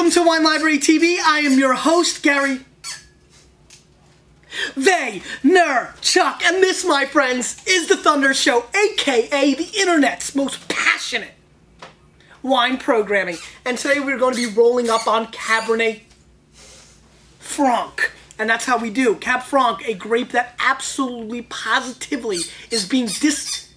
Welcome to Wine Library TV. I am your host, Gary They, Ner, Chuck, and this, my friends, is the Thunder Show, aka the internet's most passionate wine programming. And today we're going to be rolling up on Cabernet Franc. And that's how we do. Cab Franc, a grape that absolutely positively is being dis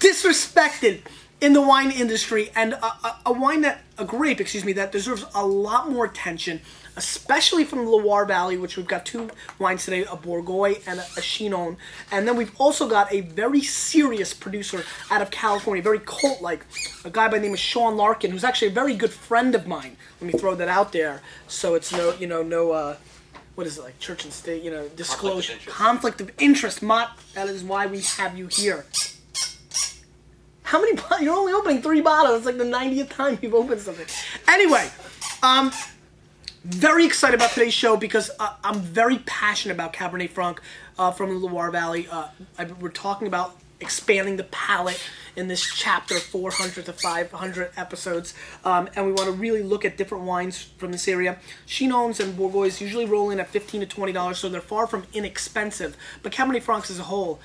disrespected in the wine industry and a, a, a, wine that a grape excuse me that deserves a lot more attention especially from the loire valley which we've got two wines today a bourgueil and a, a chinon. And then we've also got a very serious producer out of california very cult like a guy by the name of sean larkin who's actually a very good friend of mine. Let me throw that out there so it's no you know no uh what is it like church and state you know disclosure conflict of interest, conflict of interest. mott that is why we have you here how many bottles? You're only opening three bottles. It's like the 90th time you've opened something. Anyway, um, very excited about today's show because uh, I'm very passionate about Cabernet Franc uh, from the Loire Valley. Uh, I, we're talking about expanding the palate in this chapter 400 to 500 episodes um, and we want to really look at different wines from this area chinons and bourgueils usually roll in at 15 to 20 dollars so they're far from inexpensive but cabernet francs as a whole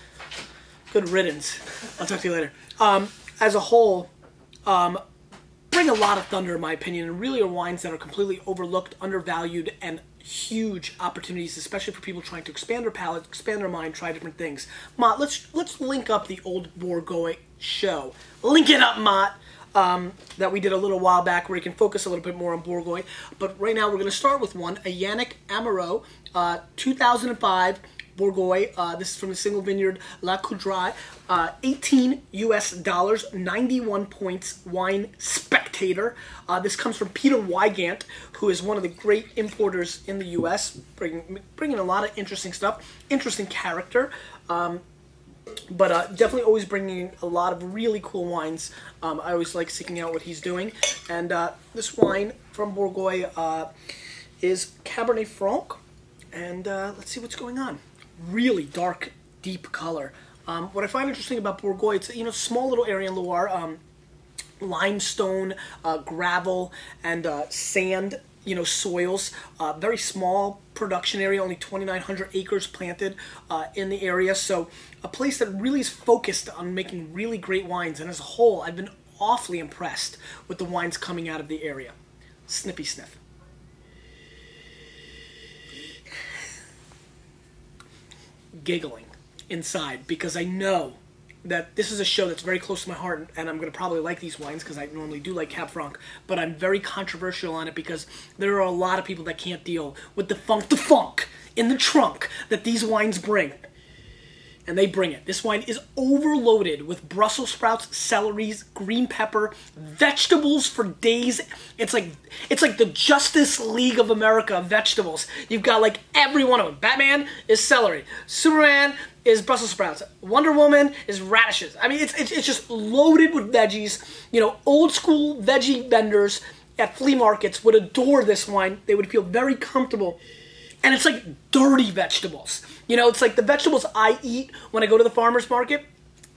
good riddance i'll talk to you later um, as a whole, um, bring a lot of thunder, in my opinion, and really are wines that are completely overlooked, undervalued, and huge opportunities, especially for people trying to expand their palate, expand their mind, try different things. Mott, let's let's link up the old Bourgueil show. Link it up, Mott. Um, that we did a little while back where you can focus a little bit more on Bourgueil. But right now we're going to start with one, a Yannick Amirault, uh, 2005 Bourgueil. Uh, this is from the single vineyard La Coudraye. Uh, 18 US dollars, 91 points, wine spectator. Uh, this comes from Peter Weygandt, who is one of the great importers in the US, bringing, bringing a lot of interesting stuff, interesting character. Um, but uh, definitely always bringing a lot of really cool wines. Um, I always like seeking out what he's doing. And uh, this wine from Bourgueil uh, is Cabernet Franc. And uh, let's see what's going on really dark, deep color. Um, what I find interesting about Bourgueil, it's you know small little area in Loire, um, limestone, uh, gravel, and uh, sand. You know soils. Uh, very small production area, only 2,900 acres planted uh, in the area. So a place that really is focused on making really great wines. And as a whole, I've been awfully impressed with the wines coming out of the area. Snippy sniff. Giggling inside because I know that this is a show that's very close to my heart, and I'm going to probably like these wines because I normally do like Cab Franc, but I'm very controversial on it because there are a lot of people that can't deal with the funk, the funk in the trunk that these wines bring and they bring it. This wine is overloaded with Brussels sprouts, celeries, green pepper, vegetables for days. It's like it's like the Justice League of America of vegetables. You've got like every one of them. Batman is celery. Superman is Brussels sprouts. Wonder Woman is radishes. I mean, it's, it's, it's just loaded with veggies. You know, old school veggie vendors at flea markets would adore this wine. They would feel very comfortable. And it's like dirty vegetables. You know, it's like the vegetables I eat when I go to the farmer's market.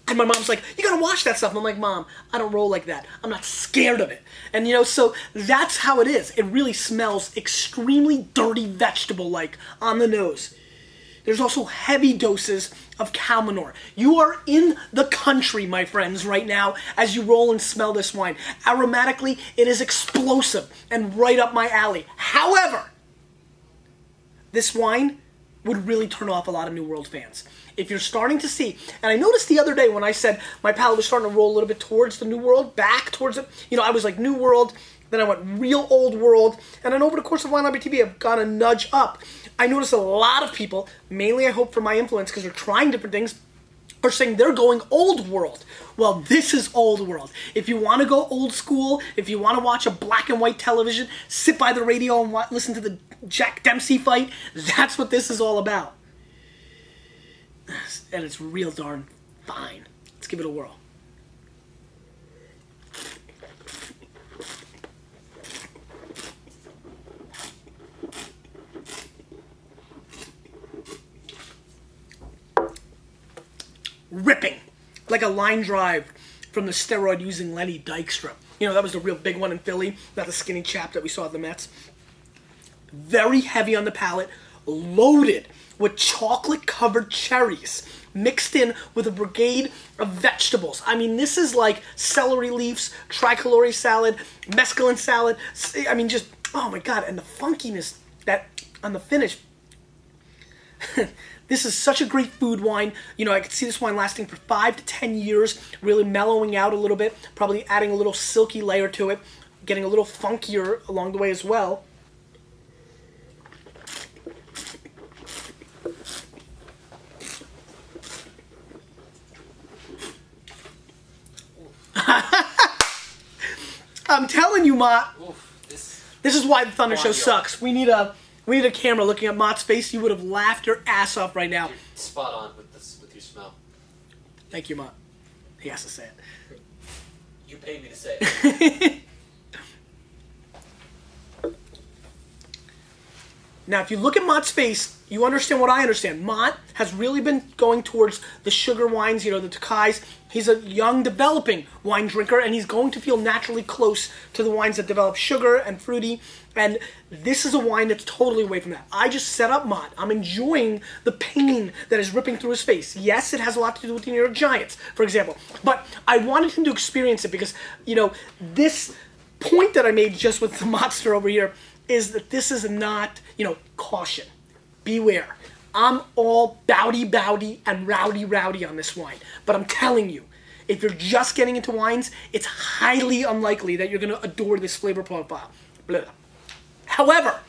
And my mom's like, you gotta wash that stuff. I'm like, Mom, I don't roll like that. I'm not scared of it. And you know, so that's how it is. It really smells extremely dirty vegetable like on the nose. There's also heavy doses of cow manure. You are in the country, my friends, right now as you roll and smell this wine. Aromatically, it is explosive and right up my alley. However, this wine would really turn off a lot of New World fans. If you're starting to see, and I noticed the other day when I said my palate was starting to roll a little bit towards the New World, back towards it, you know, I was like New World, then I went real Old World, and then over the course of Wine Library TV, I've gone a nudge up. I noticed a lot of people, mainly I hope for my influence, because they're trying different things, are saying they're going old world. Well, this is old world. If you want to go old school, if you want to watch a black and white television, sit by the radio and listen to the Jack Dempsey fight. That's what this is all about. And it's real darn fine. Let's give it a whirl. Ripping. Like a line drive from the steroid using Lenny Dykstra. You know, that was the real big one in Philly, not the skinny chap that we saw at the Mets. Very heavy on the palate, loaded with chocolate covered cherries mixed in with a brigade of vegetables. I mean, this is like celery leaves, tricolore salad, mesclun salad. I mean, just, oh my God. And the funkiness that on the finish. this is such a great food wine. You know, I could see this wine lasting for five to ten years, really mellowing out a little bit, probably adding a little silky layer to it, getting a little funkier along the way as well. I'm telling you, Mott. this, this is why the Thunder Show sucks. We need a we need a camera looking at Mott's face. You would have laughed your ass off right now. You're spot on with this with your smell. Thank you, Mott. He has to say it. You paid me to say it. now, if you look at Mott's face, you understand what I understand. Mott has really been going towards the sugar wines, you know, the Tokais. He's a young, developing wine drinker, and he's going to feel naturally close to the wines that develop sugar and fruity. And this is a wine that's totally away from that. I just set up Mott. I'm enjoying the pain that is ripping through his face. Yes, it has a lot to do with the New York Giants, for example. But I wanted him to experience it because, you know, this point that I made just with the monster over here is that this is not, you know, caution beware. I'm all bowdy bowdy and rowdy rowdy on this wine. But I'm telling you, if you're just getting into wines, it's highly unlikely that you're going to adore this flavor profile. Blah. However,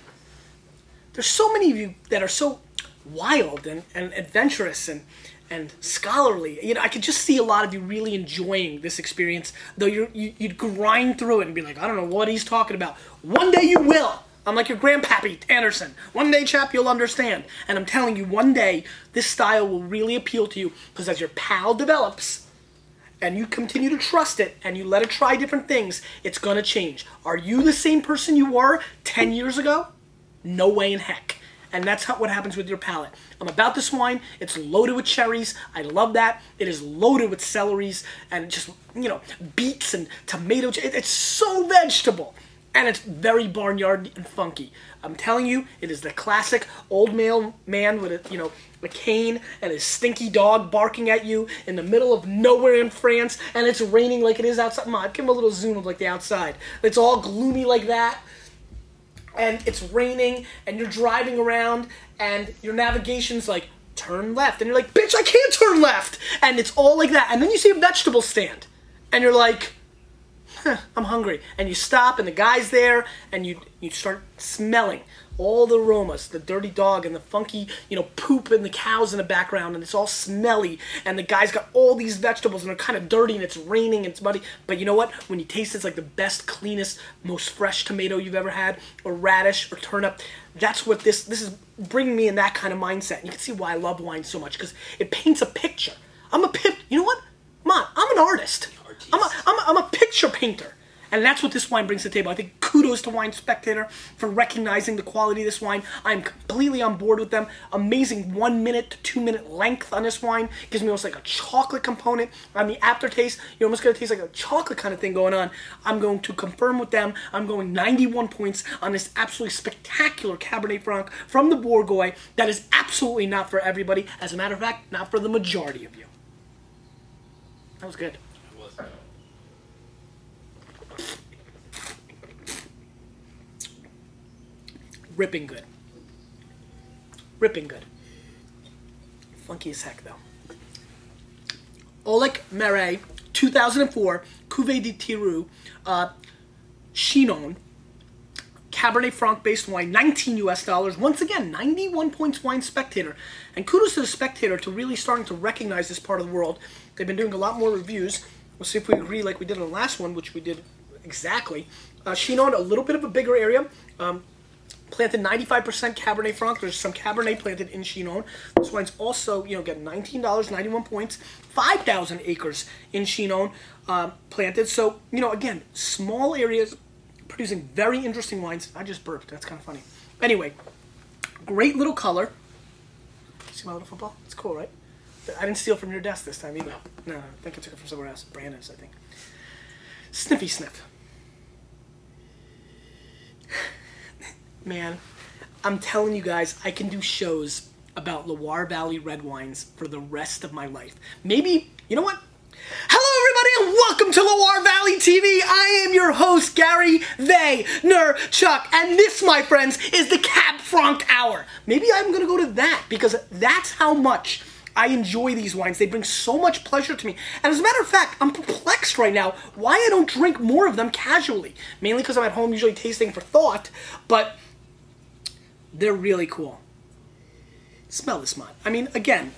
there's so many of you that are so wild and, and adventurous and, and scholarly. You know, I could just see a lot of you really enjoying this experience, though you you'd grind through it and be like, I don't know what he's talking about. One day you will. I'm like your grandpappy, Anderson. One day, chap, you'll understand. And I'm telling you, one day, this style will really appeal to you because as your pal develops and you continue to trust it and you let it try different things, it's going to change. Are you the same person you were 10 years ago? No way in heck. And that's how, what happens with your palate. I'm about this wine. It's loaded with cherries. I love that. It is loaded with celeries and just, you know, beets and tomato. It's so vegetable and it's very barnyard and funky. I'm telling you, it is the classic old male man with a you know a cane and his stinky dog barking at you in the middle of nowhere in France, and it's raining like it is outside. Mod, give him a little zoom of like the outside. It's all gloomy like that, and it's raining, and you're driving around, and your navigation's like turn left, and you're like, bitch, I can't turn left, and it's all like that, and then you see a vegetable stand, and you're like I'm hungry. And you stop, and the guy's there, and you you start smelling all the aromas, the dirty dog and the funky, you know, poop and the cows in the background, and it's all smelly. And the guy's got all these vegetables, and they're kind of dirty, and it's raining, and it's muddy. But you know what? When you taste it, it's like the best, cleanest, most fresh tomato you've ever had, or radish, or turnip. That's what this this is bringing me in that kind of mindset. And you can see why I love wine so much because it paints a picture. I'm a pip. You know what? Come I'm an artist. I'm a, I'm, a, I'm a picture painter. And that's what this wine brings to the table. I think kudos to Wine Spectator for recognizing the quality of this wine. I'm completely on board with them. Amazing one minute to two minute length on this wine. Gives me almost like a chocolate component. On the aftertaste, you're almost to taste like a chocolate kind of thing going on. I'm going to confirm with them. I'm going 91 points on this absolutely spectacular Cabernet Franc from the Bourgueil that is absolutely not for everybody. As a matter of fact, not for the majority of you. That was good. Ripping good. Ripping good. Funky as heck, though. Oleg Marais, 2004, Cuvée de Tirou, uh, Chinon, Cabernet Franc based wine, 19 US dollars. Once again, 91 points wine spectator. And kudos to the spectator to really starting to recognize this part of the world. They've been doing a lot more reviews. We'll see if we agree like we did on the last one, which we did exactly. Uh, Chinon, a little bit of a bigger area. Um, planted 95% Cabernet Franc. There's some Cabernet planted in Chinon. This wine's also, you know, get $19, 91 points, 5,000 acres in Chinon uh, planted. So, you know, again, small areas producing very interesting wines. I just burped. That's kind of funny. Anyway, great little color. See my little football? It's cool, right? I didn't steal from your desk this time either. No, I think I took it from somewhere else. Brandon's, I think. Sniffy sniff. Man, I'm telling you guys, I can do shows about Loire Valley red wines for the rest of my life. Maybe, you know what? Hello, everybody, and welcome to Loire Valley TV. I am your host, Gary They Ner Chuck, and this, my friends, is the Cab Franc Hour. Maybe I'm gonna go to that because that's how much I enjoy these wines. They bring so much pleasure to me. And as a matter of fact, I'm perplexed right now why I don't drink more of them casually. Mainly because I'm at home usually tasting for thought, but they're really cool. Smell this, man. I mean, again,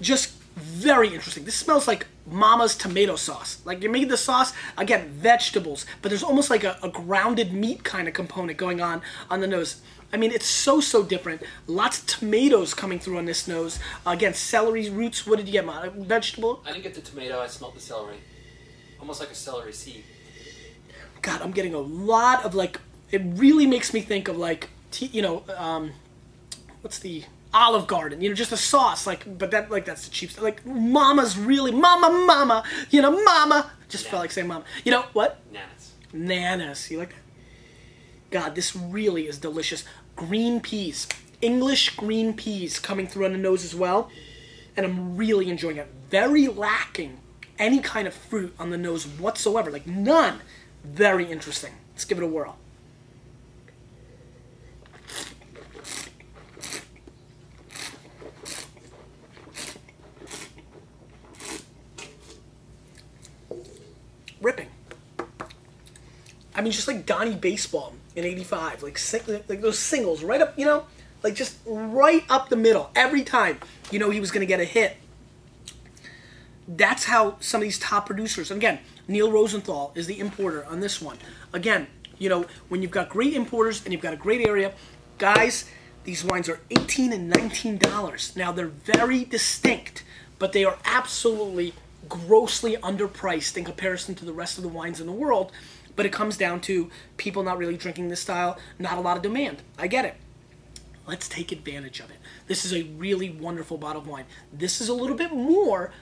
just very interesting. This smells like mama's tomato sauce. Like you made the sauce, again, vegetables, but there's almost like a, a, grounded meat kind of component going on on the nose. I mean, it's so, so different. Lots of tomatoes coming through on this nose. Uh, again, celery roots. What did you get, Ma? Vegetable? I didn't get the tomato. I smelled the celery. Almost like a celery seed. God, I'm getting a lot of like, it really makes me think of like, you know, um, what's the Olive Garden, you know, just a sauce, like, but that, like, that's the cheap stuff. Like, Mama's really, Mama, Mama, you know, Mama. Just felt like saying Mama. You know what? Nanas. Nanas. You like that? God, this really is delicious. Green peas, English green peas coming through on the nose as well, and I'm really enjoying it. Very lacking any kind of fruit on the nose whatsoever, like none. Very interesting. Let's give it a whirl. ripping. I mean, just like Donnie Baseball in '85, like like those singles right up, you know, like just right up the middle every time. You know he was going to get a hit. That's how some of these top producers. And again, Neal Rosenthal is the importer on this one. Again, you know when you've got great importers and you've got a great area, guys. These wines are 18 and 19 dollars. Now they're very distinct, but they are absolutely grossly underpriced in comparison to the rest of the wines in the world. But it comes down to people not really drinking this style, not a lot of demand. I get it. Let's take advantage of it. This is a really wonderful bottle of wine. This is a little bit more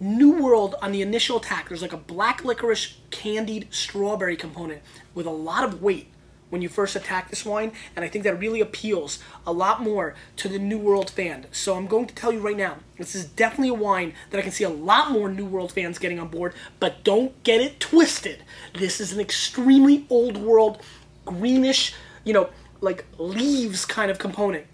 New World on the initial attack. There's like a black licorice candied strawberry component with a lot of weight when you first attack this wine, and I think that really appeals a lot more to the New World fan. So I'm going to tell you right now, this is definitely a wine that I can see a lot more New World fans getting on board, but don't get it twisted. This is an extremely old world, greenish, you know, like leaves kind of component.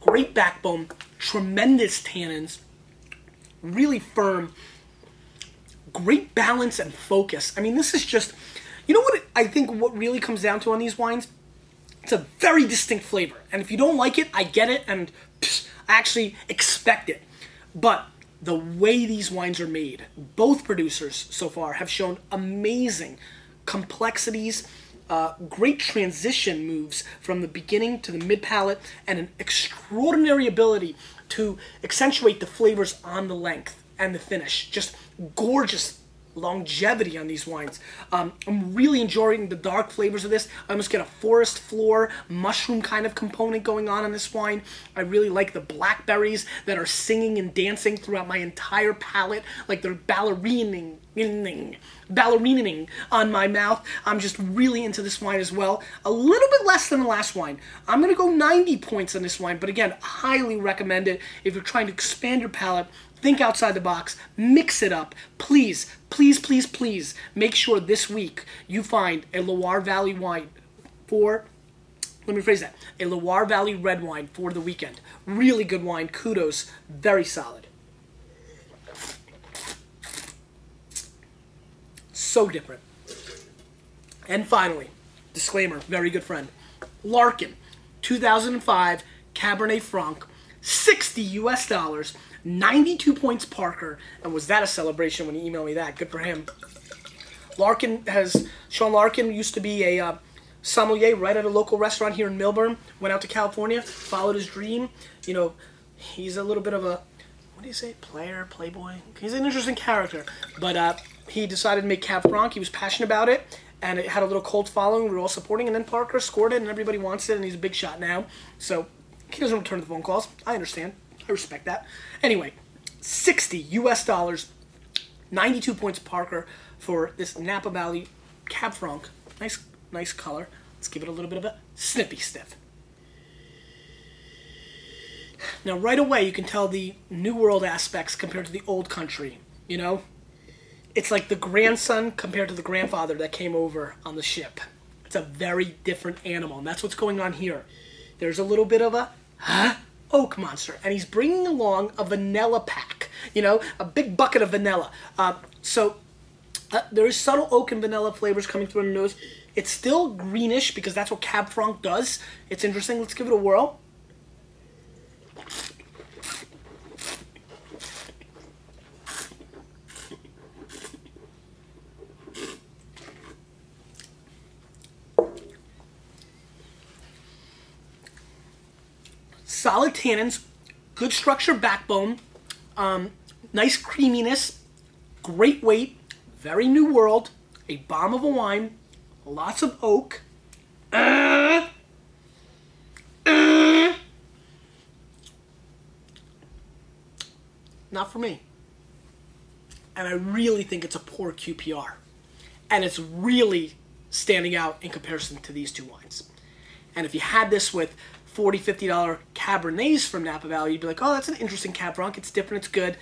Great backbone, tremendous tannins really firm, great balance and focus. I mean, this is just, you know what I think what really comes down to on these wines? It's a very distinct flavor. And if you don't like it, I get it and psh, I actually expect it. But the way these wines are made, both producers so far have shown amazing complexities, uh, great transition moves from the beginning to the mid palate, and an extraordinary ability to accentuate the flavors on the length and the finish. Just gorgeous longevity on these wines. Um, I'm really enjoying the dark flavors of this. I almost get a forest floor, mushroom kind of component going on in this wine. I really like the blackberries that are singing and dancing throughout my entire palate, like they're ballerining, ballerinaing on my mouth. I'm just really into this wine as well. A little bit less than the last wine. I'm going to go 90 points on this wine, but again, highly recommend it if you're trying to expand your palate think outside the box, mix it up. Please, please, please, please make sure this week you find a Loire Valley wine for, let me phrase that, a Loire Valley red wine for the weekend. Really good wine. Kudos. Very solid. So different. And finally, disclaimer, very good friend. Larkin, 2005 Cabernet Franc, 60 US dollars 92 points Parker, and was that a celebration when he emailed me that? Good for him. Larkin has Sean Larkin used to be a uh, sommelier right at a local restaurant here in Millburn. Went out to California, followed his dream. You know, he's a little bit of a what do you say, player, playboy. He's an interesting character, but uh, he decided to make Cab. He was passionate about it, and it had a little cult following. We were all supporting, and then Parker scored it, and everybody wants it, and he's a big shot now. So he doesn't return the phone calls. I understand. I respect that. Anyway, 60 US dollars, 92 points Parker for this Napa Valley Cab Franc. Nice, nice color. Let's give it a little bit of a snippy sniff. Now, right away, you can tell the New World aspects compared to the old country. You know, it's like the grandson compared to the grandfather that came over on the ship. It's a very different animal, and that's what's going on here. There's a little bit of a huh oak monster, and he's bringing along a vanilla pack. You know, a big bucket of vanilla. Uh, so uh, there is subtle oak and vanilla flavors coming through the nose. It's still greenish because that's what Cab Franc does. It's interesting. Let's give it a whirl. Solid tannins, good structure backbone, um, nice creaminess, great weight, very new world, a bomb of a wine, lots of oak. Uh, not for me. And I really think it's a poor QPR. And it's really standing out in comparison to these two wines. And if you had this with 40 $50 Cabernets from Napa Valley, you'd be like, oh, that's an interesting Cab Franc. It's different, it's good.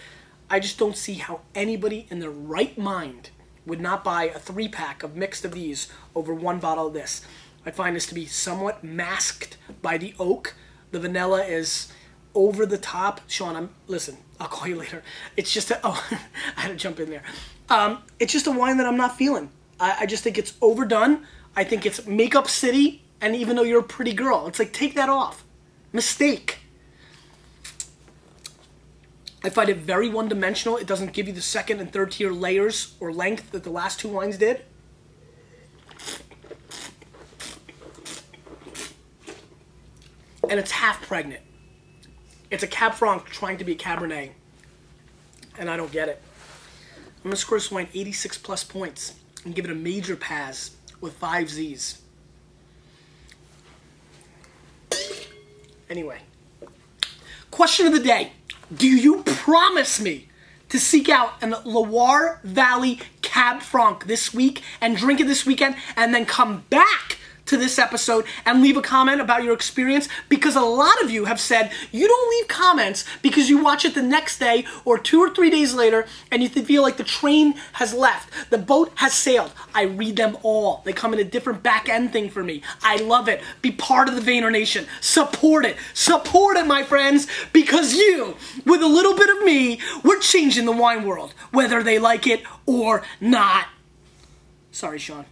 I just don't see how anybody in their right mind would not buy a three pack of mixed of these over one bottle of this. I find this to be somewhat masked by the oak. The vanilla is over the top. Sean, I'm listen. I'll call you later. It's just a, oh, I had to jump in there. Um, it's just a wine that I'm not feeling. I, I just think it's overdone. I think it's makeup city and even though you're a pretty girl, it's like, take that off. Mistake. I find it very one dimensional. It doesn't give you the second and third tier layers or length that the last two wines did. And it's half pregnant. It's a Cab Franc trying to be a Cabernet. And I don't get it. I'm going to score this wine 86 plus points and give it a major pass with five Z's. Anyway, question of the day. Do you promise me to seek out an Loire Valley Cab Franc this week and drink it this weekend and then come back to this episode and leave a comment about your experience because a lot of you have said you don't leave comments because you watch it the next day or two or three days later and you feel like the train has left, the boat has sailed. I read them all. They come in a different back end thing for me. I love it. Be part of the Vayner Nation. Support it. Support it, my friends, because you, with a little bit of me, we're changing the wine world, whether they like it or not. Sorry, Sean.